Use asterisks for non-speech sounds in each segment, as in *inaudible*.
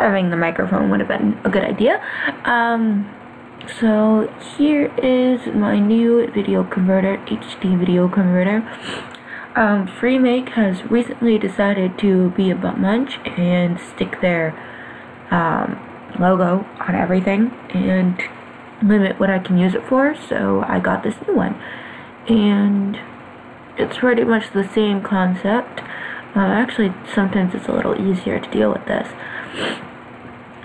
having the microphone would have been a good idea. Um, so here is my new video converter, HD video converter. Um, Freemake has recently decided to be a butt munch and stick their um, logo on everything and limit what I can use it for, so I got this new one. And it's pretty much the same concept. Uh, actually, sometimes it's a little easier to deal with this.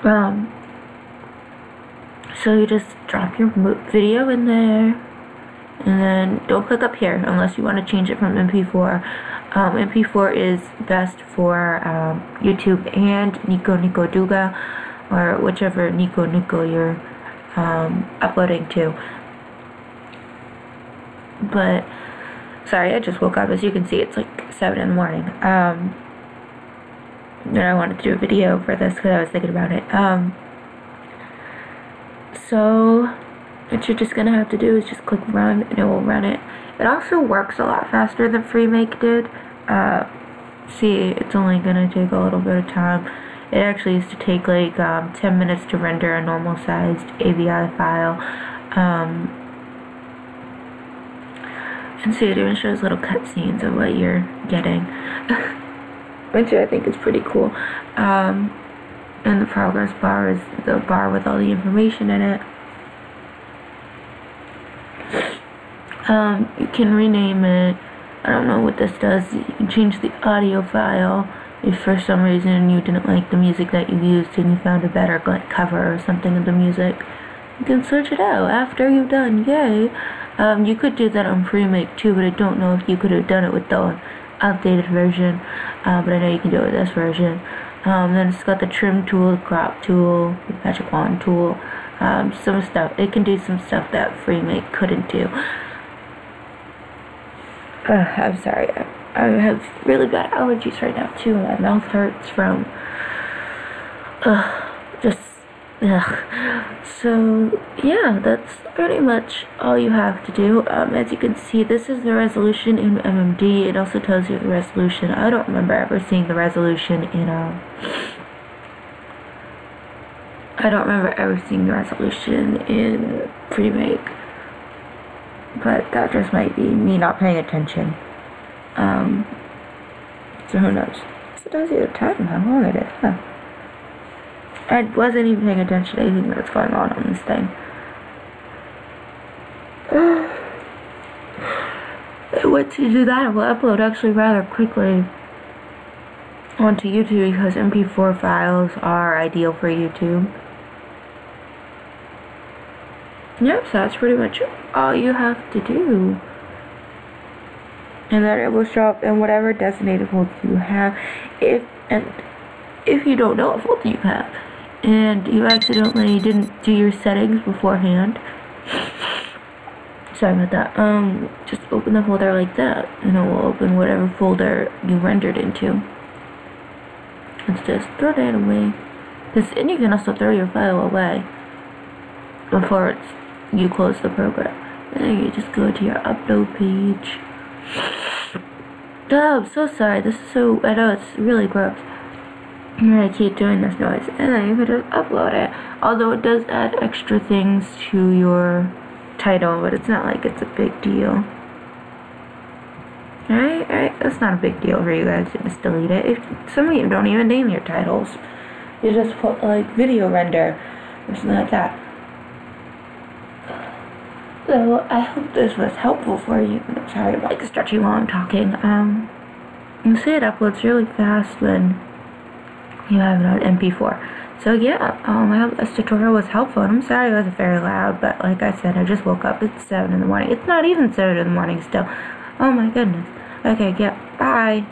Um, so you just drop your video in there, and then don't click up here unless you want to change it from MP4. Um, MP4 is best for um, YouTube and Nico Nico Douga, or whichever Nico Nico you're um, uploading to. But sorry, I just woke up. As you can see, it's like seven in the morning. Um, and I wanted to do a video for this because I was thinking about it. Um, so what you're just gonna have to do is just click run, and it will run it. It also works a lot faster than FreeMake did. Uh, see, it's only gonna take a little bit of time. It actually used to take like um, 10 minutes to render a normal sized AVI file. Um, and see, it even shows little cutscenes of what you're getting, *laughs* which I think is pretty cool. Um, and the progress bar is the bar with all the information in it. Um, you can rename it. I don't know what this does. You can change the audio file if for some reason you didn't like the music that you used and you found a better like cover or something of the music. You can search it out after you've done. Yay! Um, you could do that on FreeMake too, but I don't know if you could have done it with the updated version. Uh, but I know you can do it with this version. Um, then it's got the trim tool, the crop tool, the magic wand tool, um, some stuff. It can do some stuff that FreeMake couldn't do. Uh, I'm sorry. I, I have really bad allergies right now too. My mouth hurts from uh, just. So yeah, that's pretty much all you have to do. Um, as you can see, this is the resolution in MMD. It also tells you the resolution. I don't remember ever seeing the resolution in um. I don't remember ever seeing the resolution in FreeMake but that just might be me not paying attention. Um, so who knows? So it tells you the time, how long it is, huh? I wasn't even paying attention to anything that's going on on this thing. *sighs* Once to do that, it will upload actually rather quickly onto YouTube because MP4 files are ideal for YouTube. Yep, so that's pretty much all you have to do. And then it will show up in whatever designated folder you have. If and if you don't know what folder you have, and you accidentally didn't do your settings beforehand, sorry about that. Um, just open the folder like that, and it will open whatever folder you rendered into. Let's just throw that away. Cause, and you can also throw your file away before it's you close the program. And then you just go to your upload page. *sighs* Oh, I'm so sorry. This is so, I know it's really gross. I keep doing this noise. And then you can just upload it. Although it does add extra things to your title, but it's not like it's a big deal. Alright, alright, that's not a big deal for you guys to just delete it. If some of you don't even name your titles. You just put like video render or something like that. So I hope this was helpful for you. I'm sorry about like stretchy while I'm talking. Um, you see it uploads really fast when you have it on MP4. So yeah, um, I hope this tutorial was helpful. I'm sorry it was very loud, but like I said, I just woke up. It's 7 in the morning. It's not even 7 in the morning still. Oh my goodness. Okay, yeah, bye.